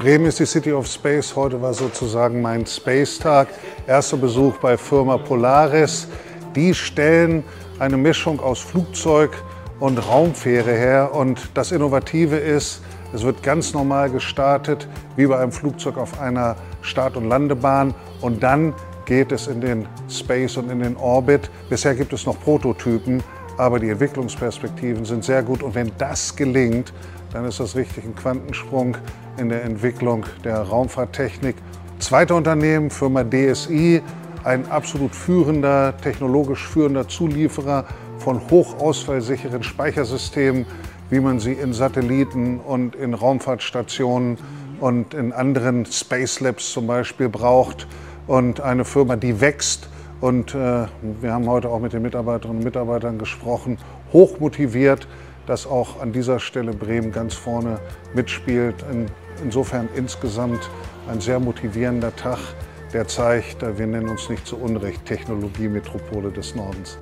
Bremen ist die City of Space. Heute war sozusagen mein Space-Tag. Erster Besuch bei Firma Polaris. Die stellen eine Mischung aus Flugzeug und Raumfähre her. Und das Innovative ist, es wird ganz normal gestartet, wie bei einem Flugzeug auf einer Start- und Landebahn. Und dann geht es in den Space und in den Orbit. Bisher gibt es noch Prototypen, aber die Entwicklungsperspektiven sind sehr gut. Und wenn das gelingt, dann ist das richtig ein Quantensprung in der Entwicklung der Raumfahrttechnik. Zweiter Unternehmen, Firma DSI, ein absolut führender, technologisch führender Zulieferer von hochausfallsicheren Speichersystemen, wie man sie in Satelliten und in Raumfahrtstationen und in anderen Space Labs zum Beispiel braucht. Und eine Firma, die wächst. Und äh, wir haben heute auch mit den Mitarbeiterinnen und Mitarbeitern gesprochen, hochmotiviert, dass auch an dieser Stelle Bremen ganz vorne mitspielt. In, insofern insgesamt ein sehr motivierender Tag, der zeigt, wir nennen uns nicht zu Unrecht Technologiemetropole des Nordens.